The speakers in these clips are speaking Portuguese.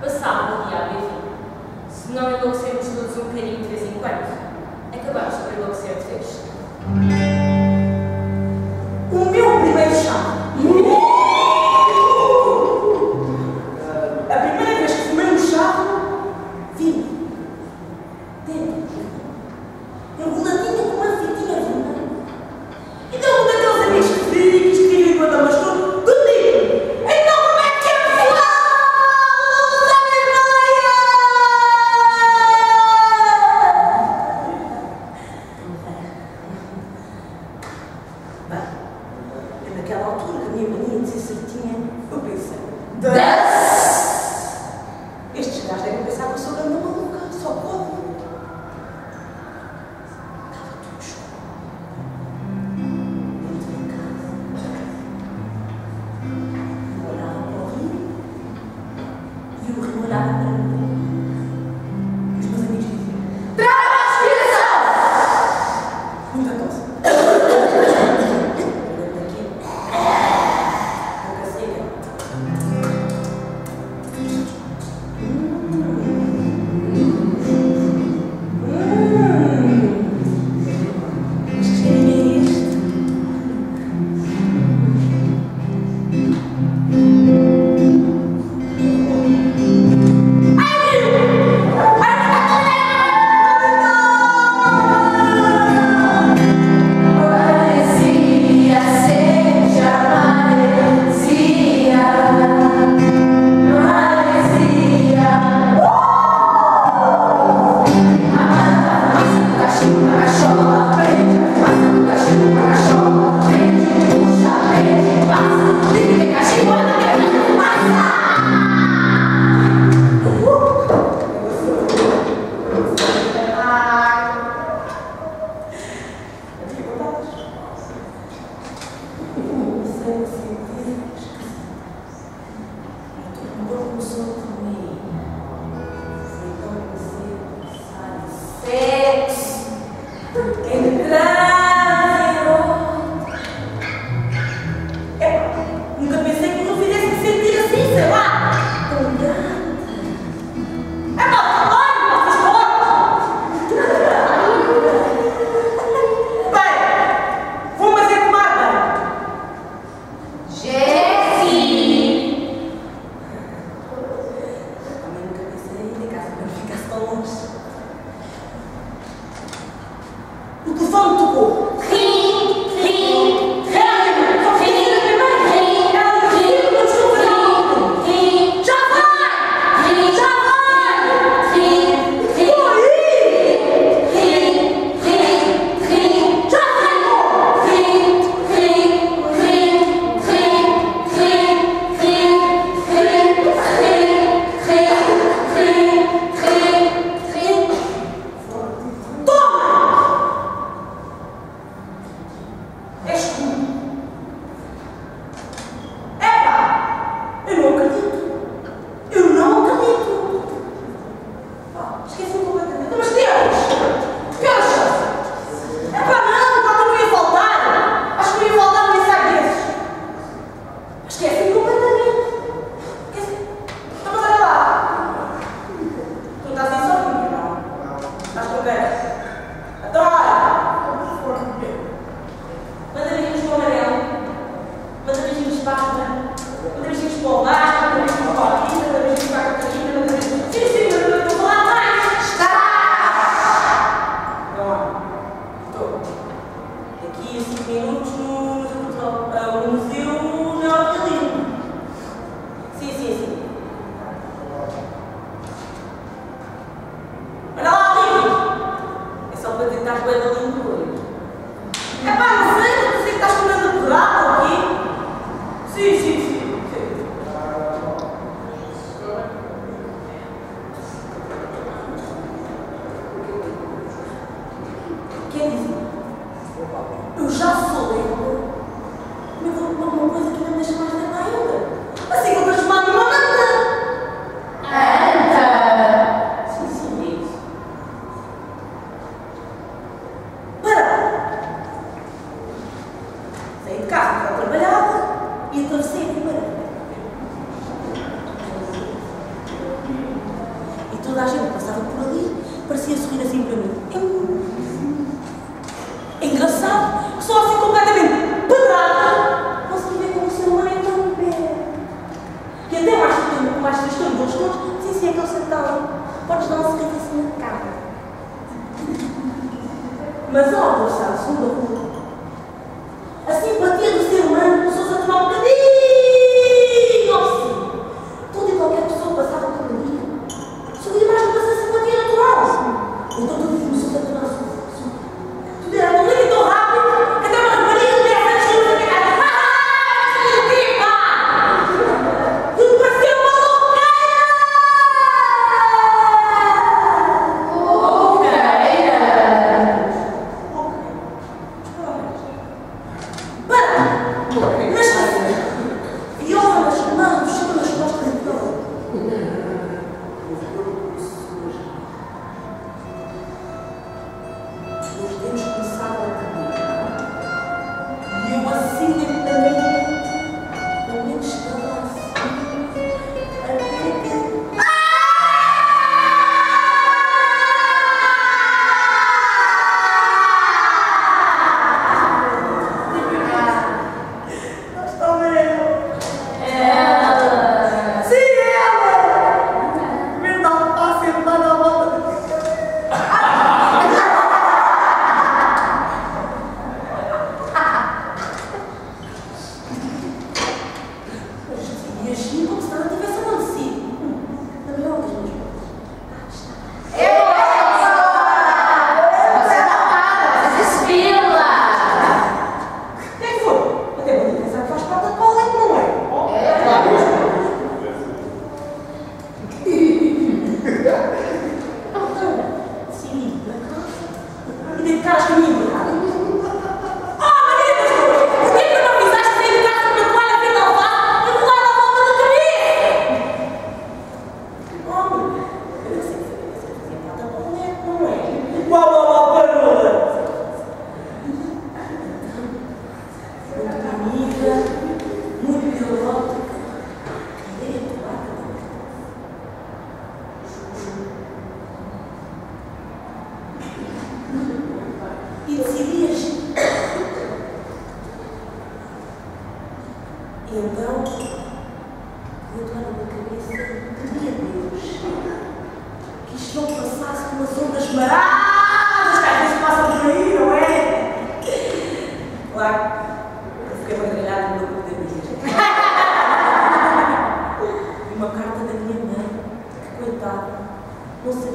passava o dia a viver, se não enlouquecemos todos um bocadinho de vez em quando, acabamos por enlouquecer de vez.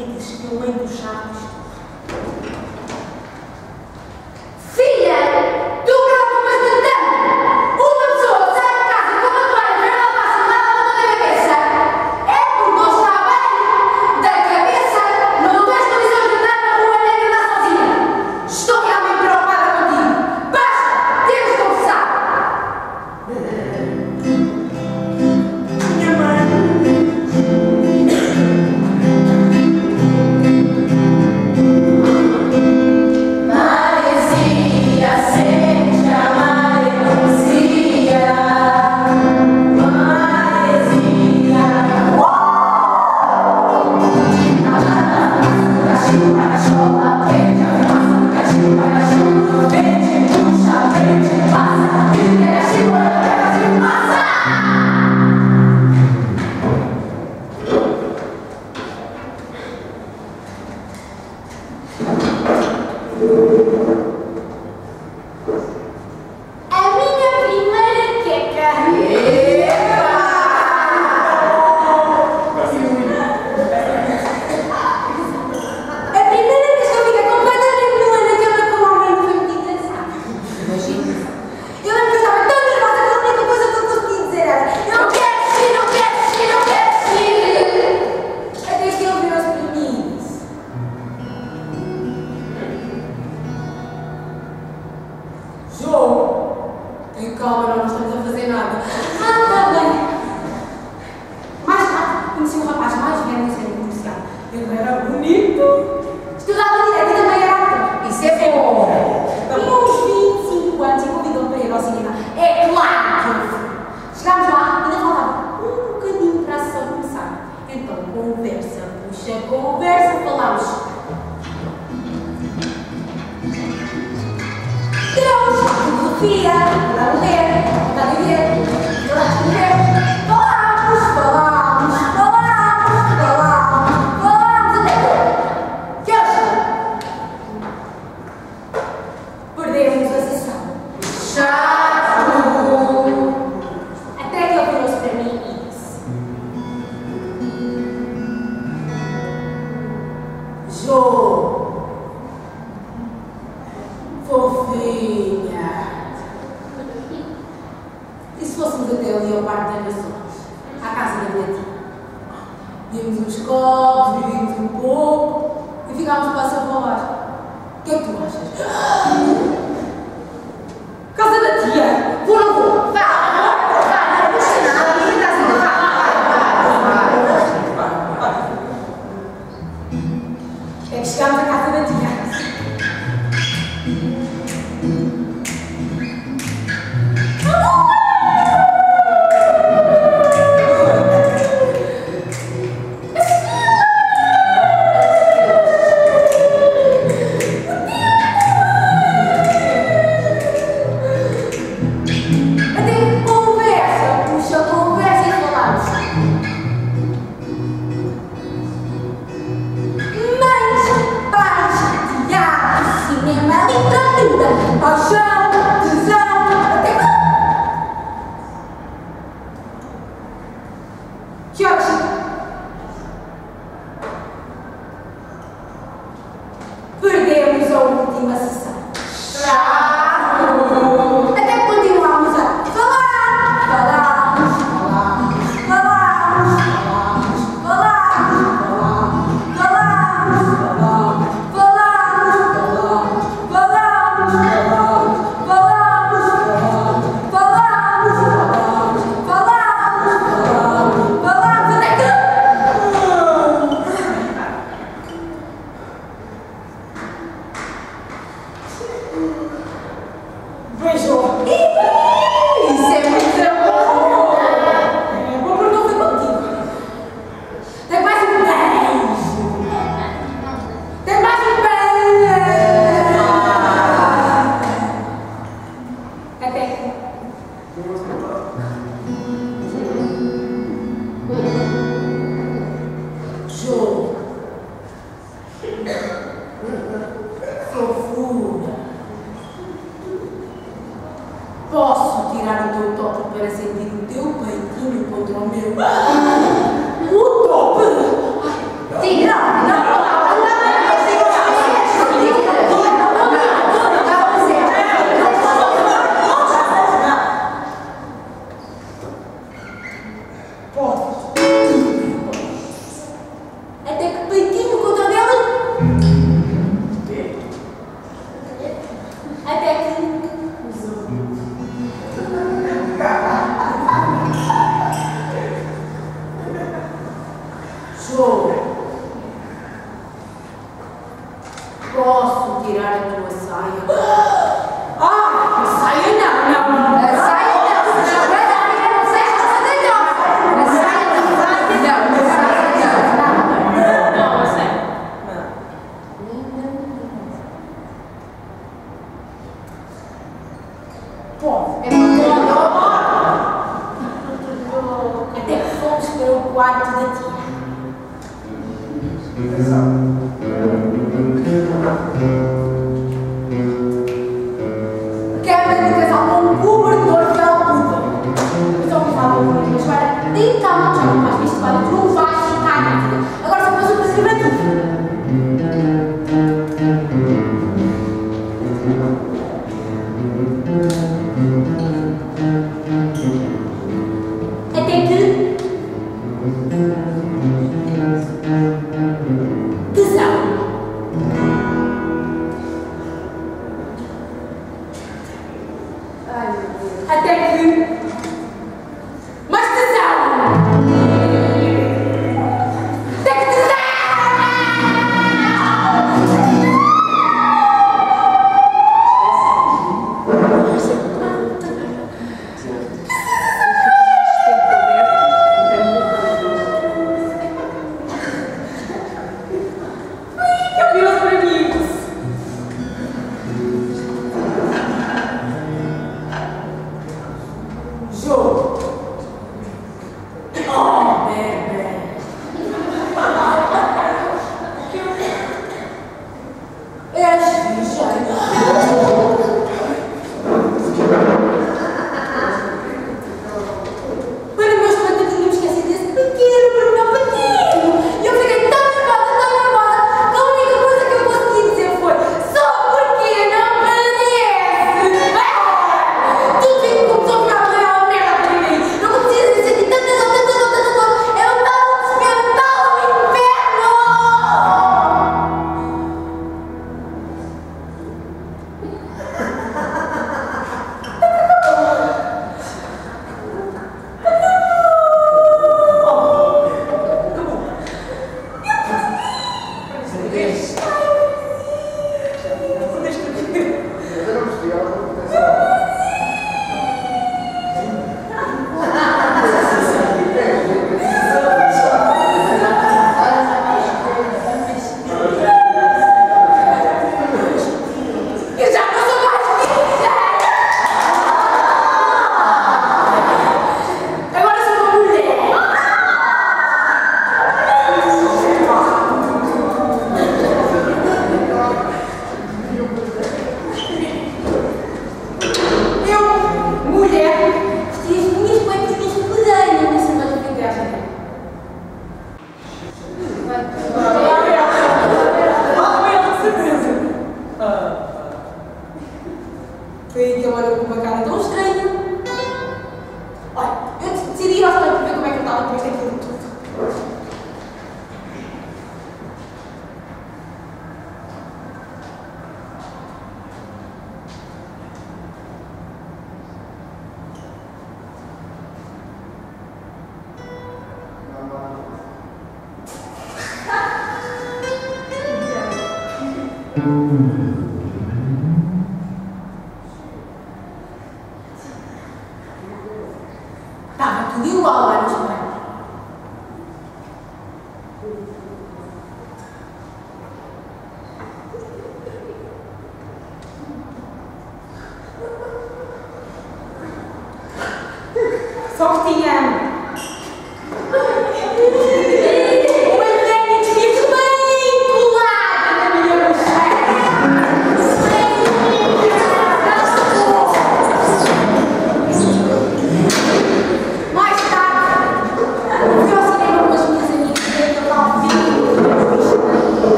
Sabia que existia um meio do Chaves. Sofia, para o.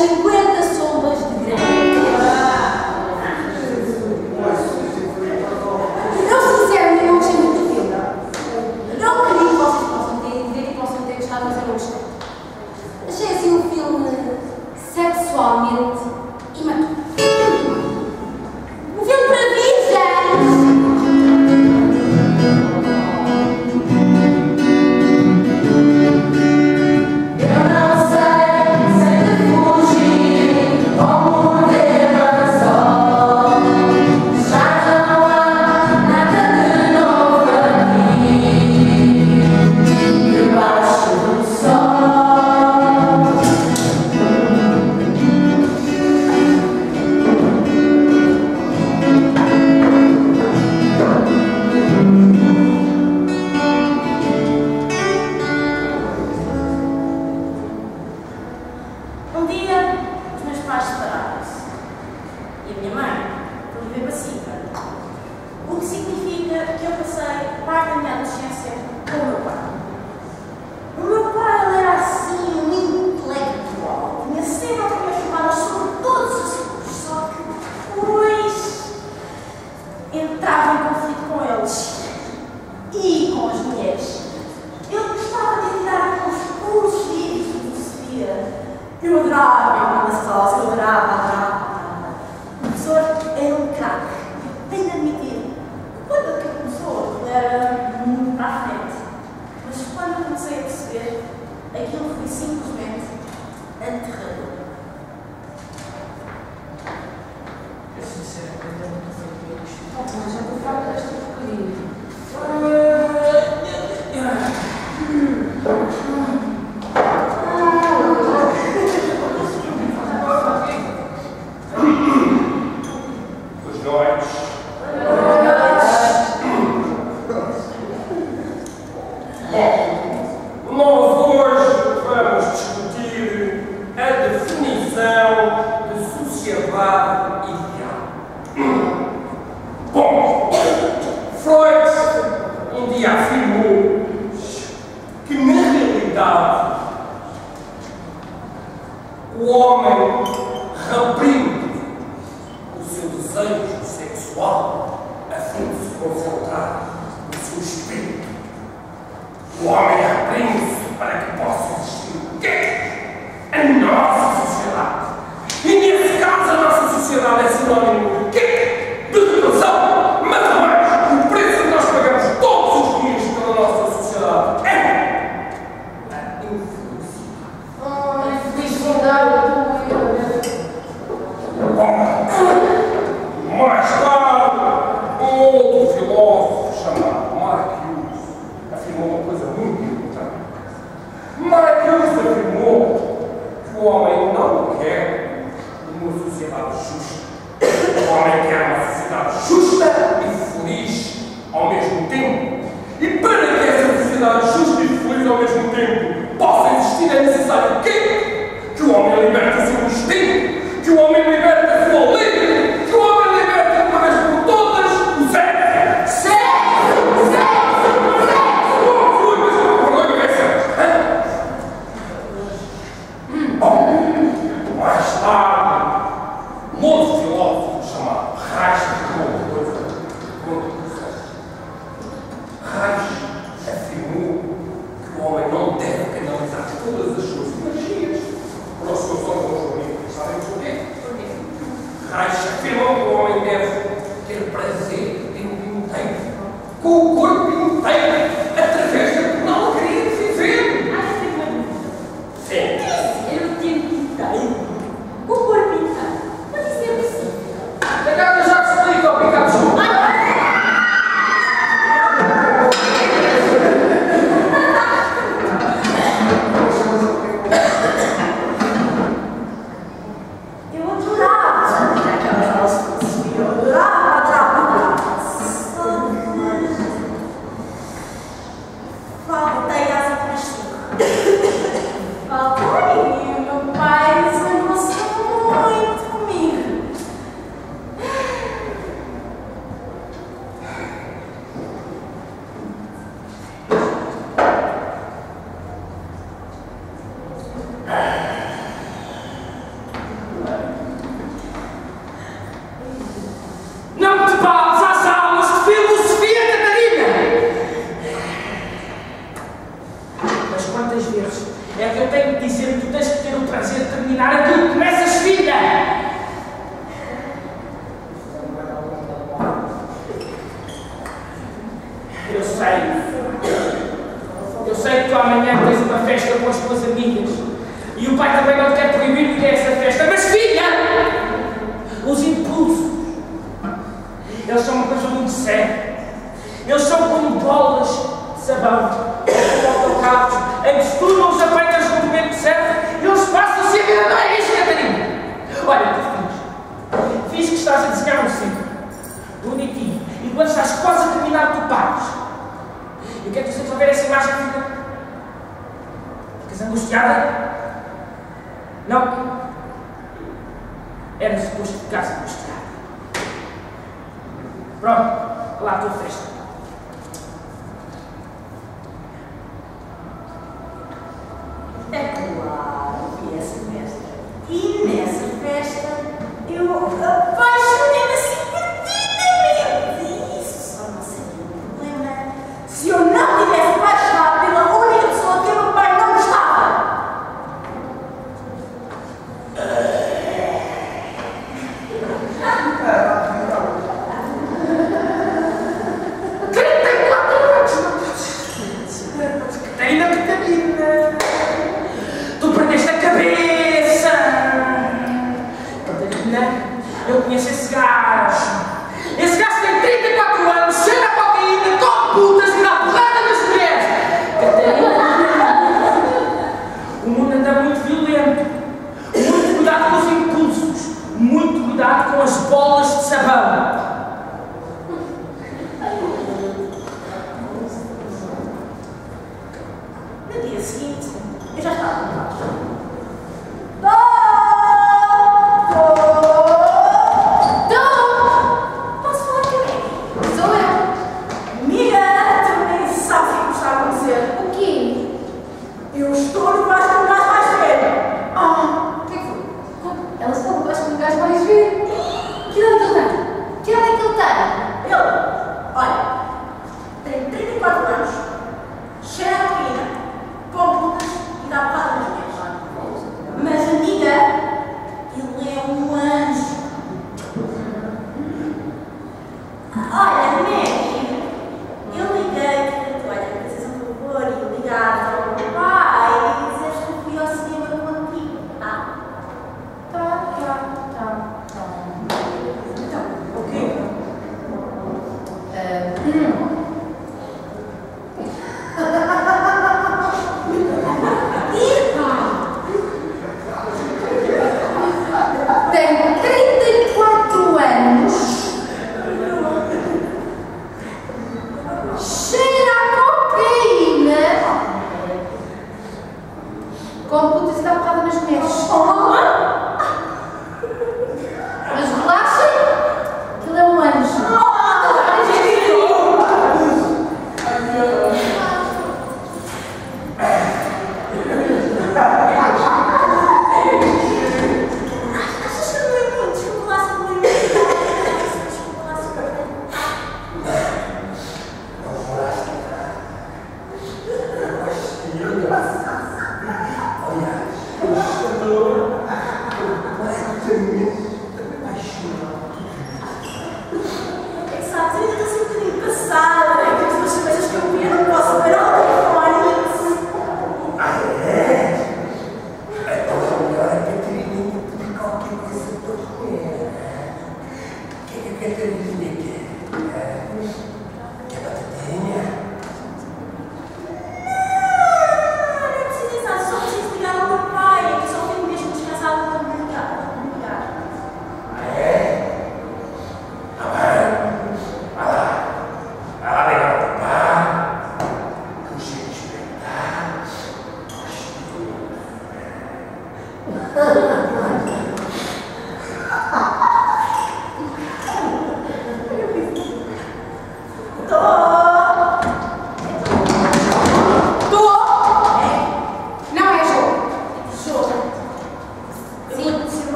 As Marx afirmou que o homem deve ter prazer em um inteiro, com o corpo inteiro, né? Pronto, lá, estou fresco.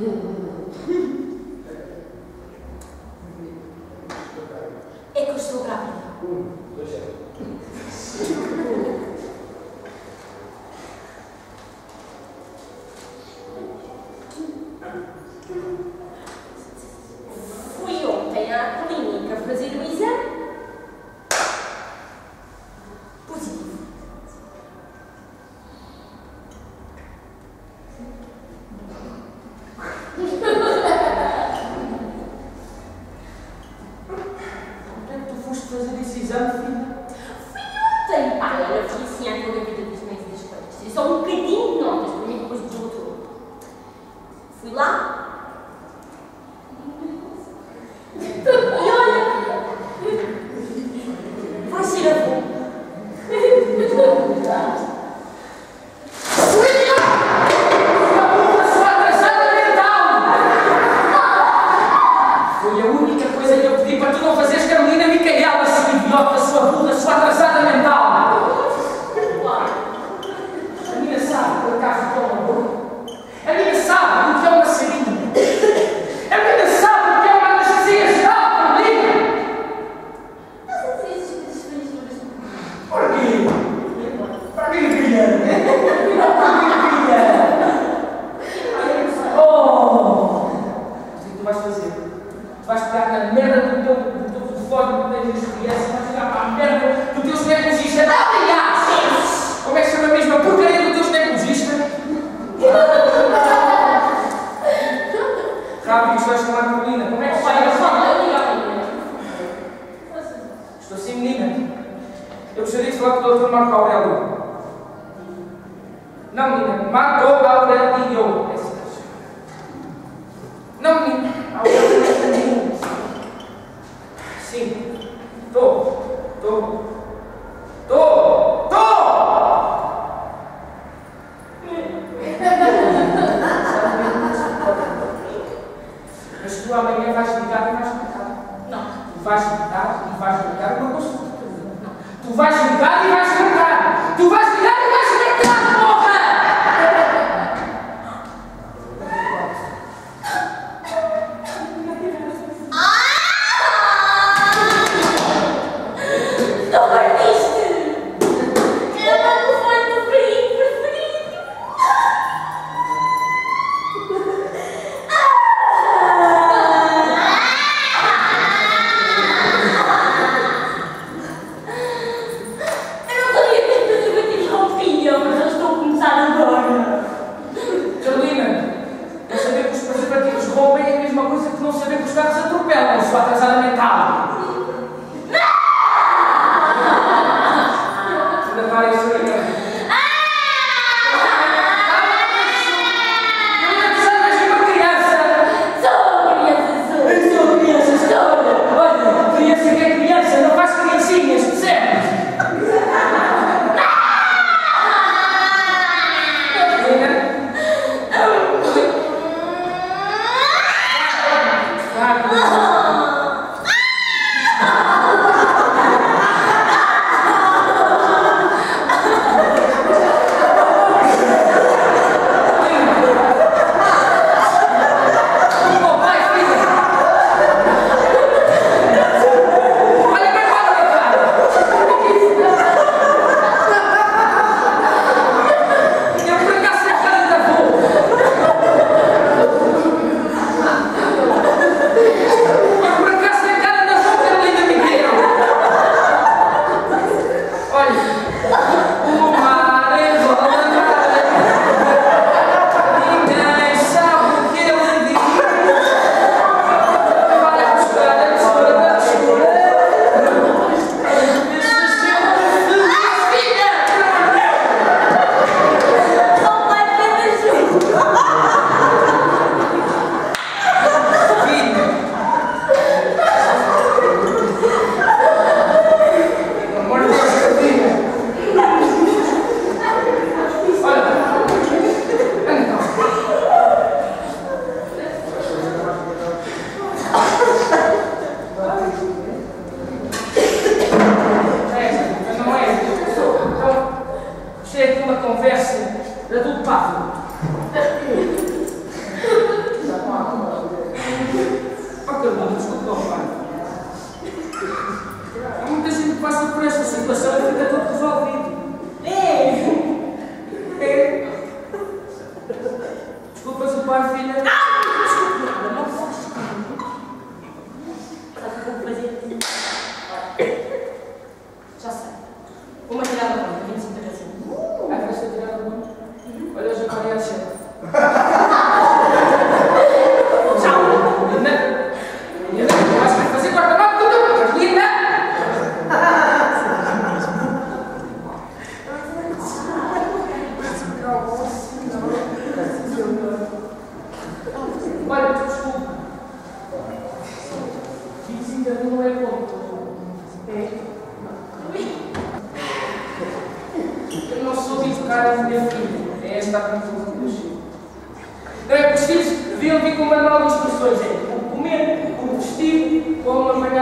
Mm-hmm.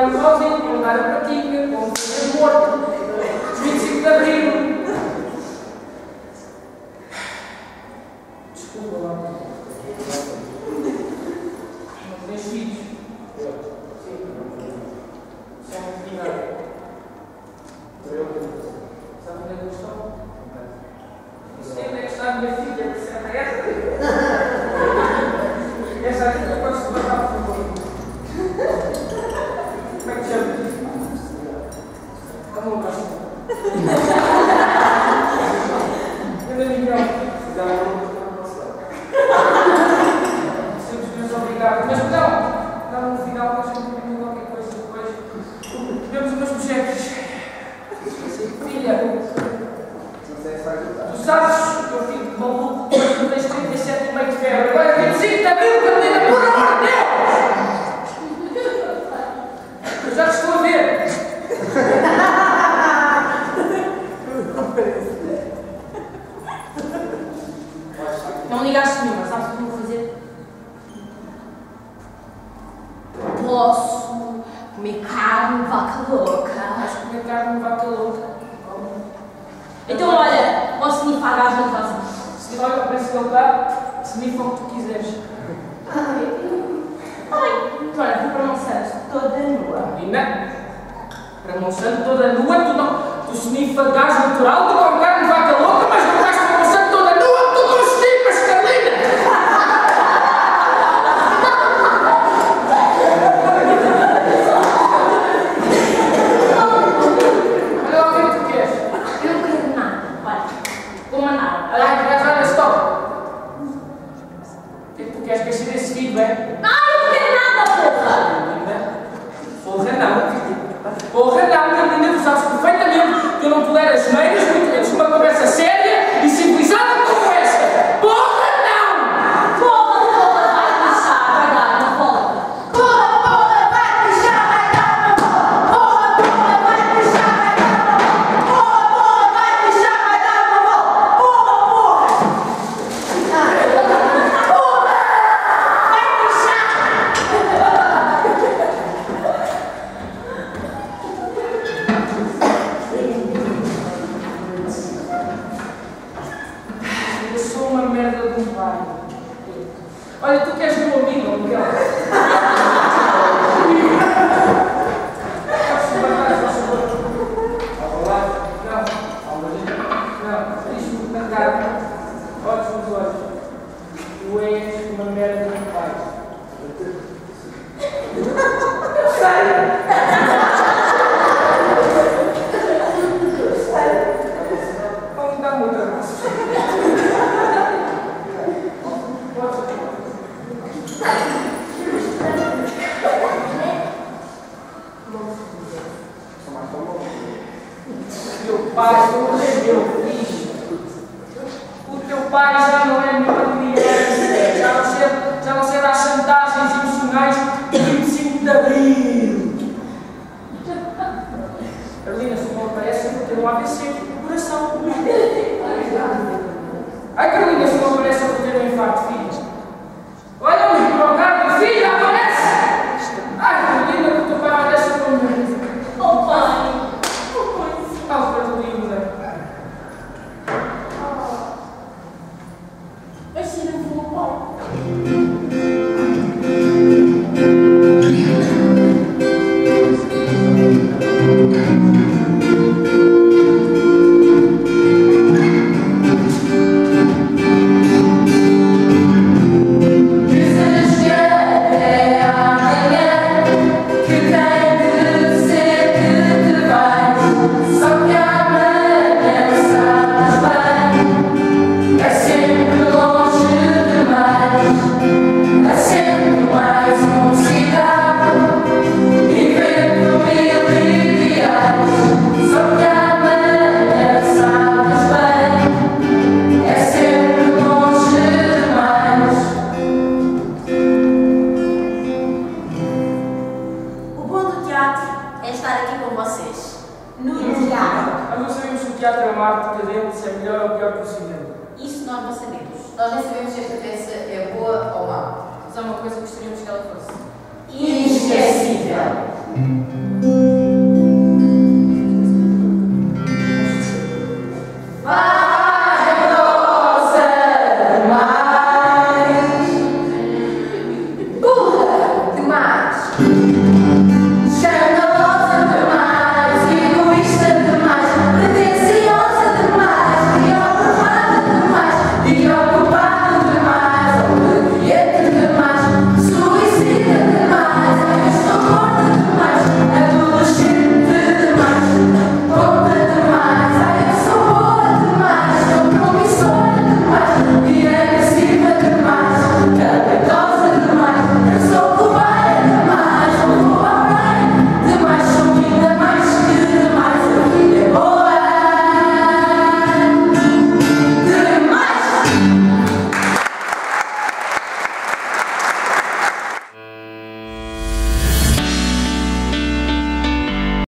trabalhar sozinho, com andar a patinha, com o morto, 25 de abril.